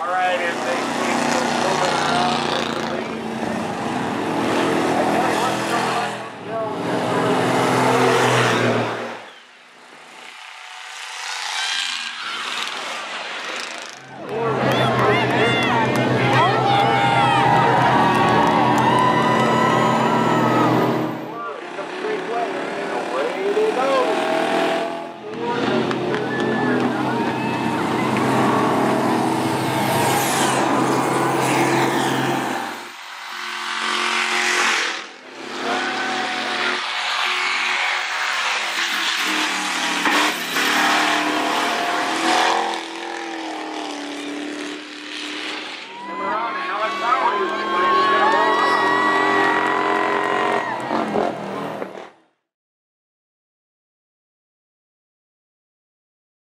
All right.